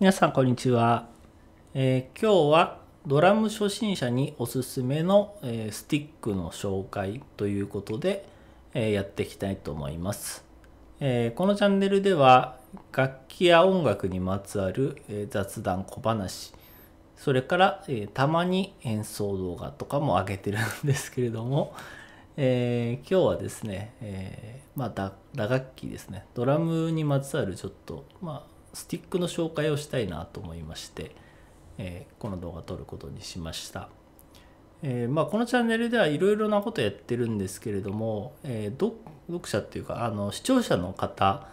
皆さんこんにちは、えー今日はドラム初心者におすすめの、えースティックの紹介ということで、えーやっていきたいと思います、えこのチャンネルでは楽器や音楽にまつわる、え雑談小話それから、えたまに演奏動画とかも上げてるんですけれども、えー今日はですね、えーまあ打打楽器ですね。ドラムにまつわるちょっとまあスティックの紹介をしたいなと思いまして、えーこの動画を撮ることにしました、えーまあ、このチャンネルではいろいろなことやってるんですけれども、えー読読者っていうかあの視聴者の方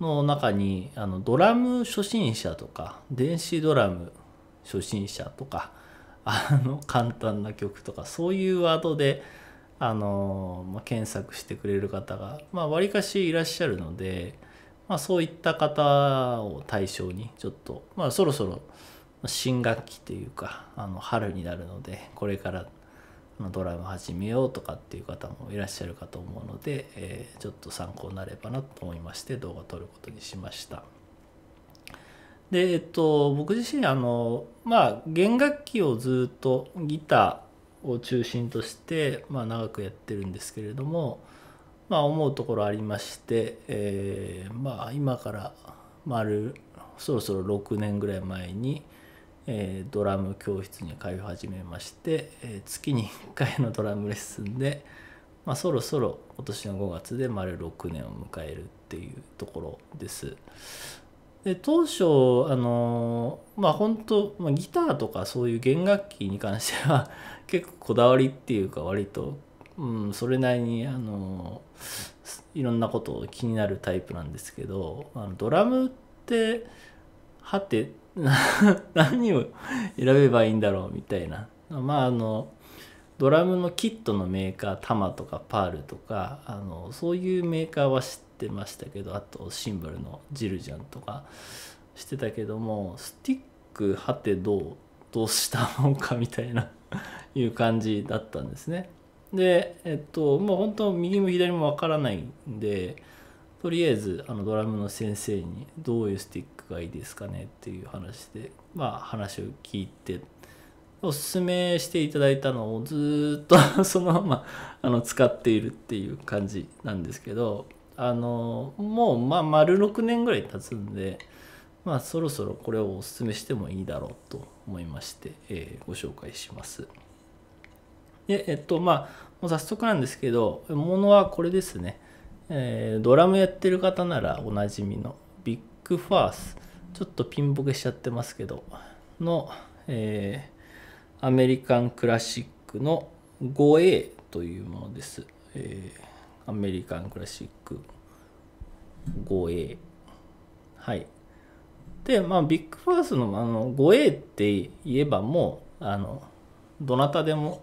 の中にあのドラム初心者とか電子ドラム初心者とかあの簡単な曲とかそういうワードであの、まあ、検索してくれる方がまあ、かしいらっしゃるので、まあ、そういった方を対象にちょっと、まあ、そろそろ新学期というかあの春になるのでこれからドラム始めようとかっていう方もいらっしゃるかと思うので、えーちょっと参考になればなと思いまして動画を撮ることにしました。でえっと僕自身あのまあ弦楽器をずっとギターを中心として、まあ、長くやってるんですけれどもまあ思うところありまして、えーまあ今から丸そろそろ6年ぐらい前に、えードラム教室に通い始めまして、えー月に1回のドラムレッスンで、まあ、そろそろ今年の5月で丸6年を迎えるっていうところです。で当初あのまあ本当、まあ、ギターとかそういう弦楽器に関しては結構こだわりっていうか割と、うん、それなりにあのいろんなことを気になるタイプなんですけどあのドラムってはて 何を選べばいいんだろうみたいなまああのドラムのキットのメーカータマとかパールとかあのそういうメーカーは知ってましたけどあとシンバルのジルジャンとか知ってたけどもスティックはてどうどうしたのかみたいないう感じだったんですね。でえっともう本当右も左もわからないんでとりあえずあのドラムの先生にどういうスティックがいいですかねっていう話でまあ話を聞いておすすめしていただいたのをずっと そのままあの使っているっていう感じなんですけどあのもうまあ丸6年ぐらい経つんでまあそろそろこれをおすすめしてもいいだろうと思いまして、えーご紹介します。でえっとまあもう早速なんですけどものはこれですね、えードラムやってる方ならおなじみのビッグファースちょっとピンボケしちゃってますけどの、えーアメリカンクラシックの 5A というものです、えーアメリカンクラシック 5A はい。でまあビッグファースのあの 5A って言えばもうあのどなたでも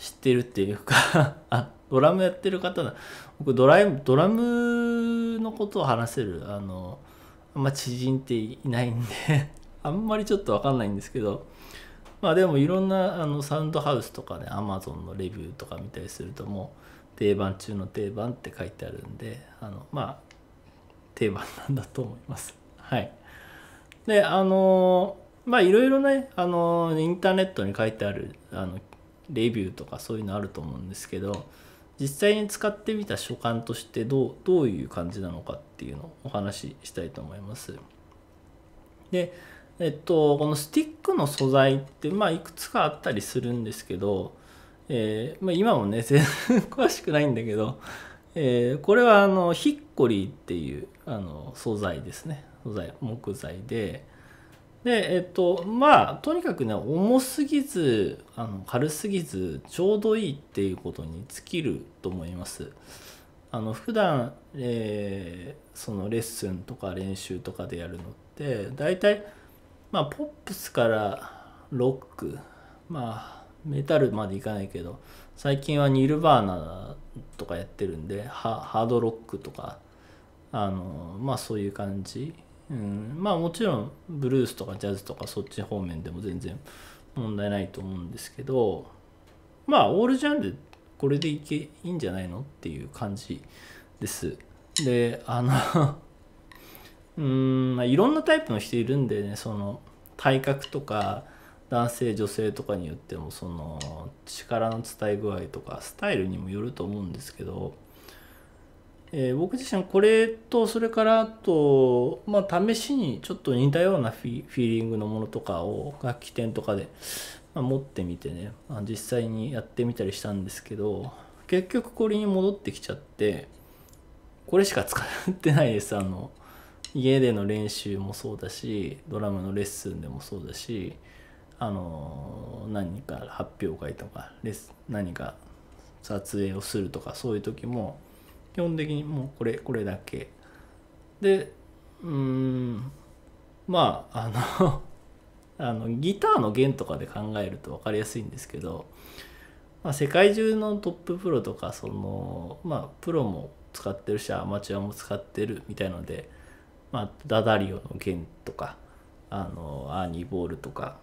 知ってるっていうか あドラムやってる方だ僕ドラドラムのことを話せるあのあんま知人っていないんで あんまりちょっと分かんないんですけどまあでもいろんなあのサウンドハウスとかねアマゾンのレビューとか見たりするともう定番中の定番って書いてあるんであのまあ定番なんだと思います。はい。であのまあいろいろねあのインターネットに書いてあるあのレビューとかそういうのあると思うんですけど実際に使ってみた所感としてどうどういう感じなのかっていうのをお話ししたいと思います。でえっとこのスティックの素材ってまあいくつかあったりするんですけど、えーまあ、今もね 全然詳しくないんだけど、えーこれはあのヒッコリーっていうあの素材ですね素材木材ででえっとまあとにかくね重すぎずあの軽すぎずちょうどいいっていうことに尽きると思います。あの普段、えーそのレッスンとか練習とかでやるのって大体まあポップスからロックまあメタルまでいかないけど最近はニルバーナとかやってるんでハードロックとかあのまあそういう感じ、うん、まあもちろんブルースとかジャズとかそっち方面でも全然問題ないと思うんですけどまあオールジャンルこれでいけいいんじゃないのっていう感じです。であの うんまあいろんなタイプの人いるんでねその体格とか男性女性とかによってもその力の伝え具合とかスタイルにもよると思うんですけど、えー、僕自身これとそれからあと、まあ、試しにちょっと似たようなフィフィーリングのものとかを楽器店とかで、まあ、持ってみてね、まあ、実際にやってみたりしたんですけど結局これに戻ってきちゃってこれしか使ってないです。あの家での練習もそうだしドラムのレッスンでもそうだしあの何か発表会とかレス何か撮影をするとかそういう時も基本的にもうこれこれだけ。でうんまああの あのギターの弦とかで考えると分かりやすいんですけど、まあ、世界中のトッププロとかそのまあプロも使ってるしアマチュアも使ってるみたいのでまあ、ダダリオの弦とかあのアーニーボールとか、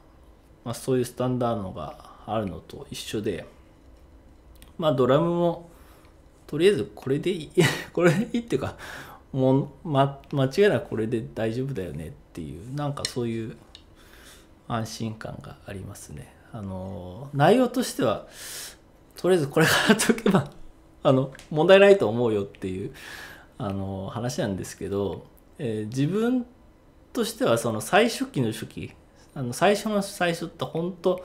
まあ、そういうスタンダードがあるのと一緒でまあドラムもとりあえずこれでいい これでいいっていうかもう、ま、間違いなくこれで大丈夫だよねっていうなんかそういう安心感がありますね。あの内容としてはとりあえずこれからとけば あの問題ないと思うよっていうあの話なんですけどえー、自分としてはその最初期の初期あの最初の最初って本当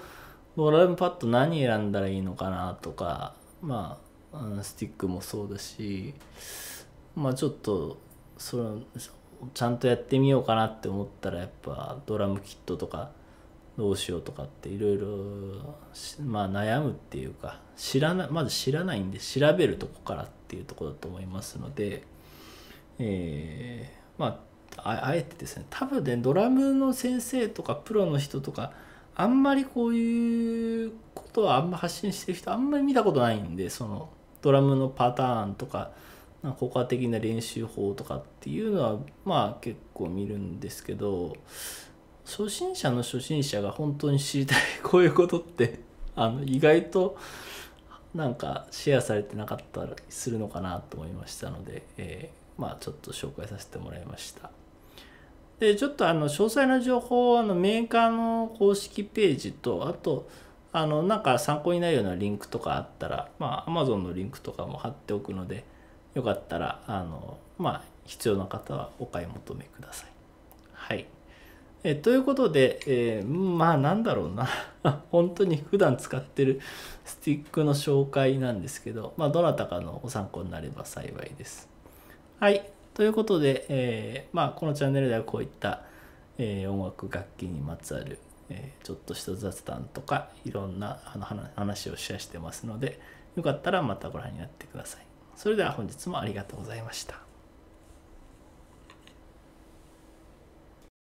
ドラムパッド何選んだらいいのかなとかまあスティックもそうだしまあちょっとそのちゃんとやってみようかなって思ったらやっぱドラムキットとかどうしようとかっていろいろま悩むっていうか知らなまず知らないんで調べるとこからっていうとこだと思いますのでえーまああえてですね多分ねドラムの先生とかプロの人とかあんまりこういうことはあんま発信してる人あんまり見たことないんでそのドラムのパターンとか効果的な練習法とかっていうのはまあ結構見るんですけど初心者の初心者が本当に知りたいこういうことって あの意外となんかシェアされてなかったりするのかなと思いましたので、えーまあ、ちょっと紹介させてもらいました。でちょっとあの詳細な情報あのメーカーの公式ページとあとあのなんか参考になるようなリンクとかあったらまあ Amazon のリンクとかも貼っておくのでよかったらあのまあ必要な方はお買い求めください。はい。えということで、えー、まあなんだろうな 本当に普段使ってるスティックの紹介なんですけど、まあ、どなたかのご参考になれば幸いです。はい。ということで、えー、まあ、このチャンネルではこういった、えー、音楽楽器にまつわる、え、ちょっとした雑談とかいろんな話をシェアしてますのでよかったらまたご覧になってください。それでは本日もありがとうございました。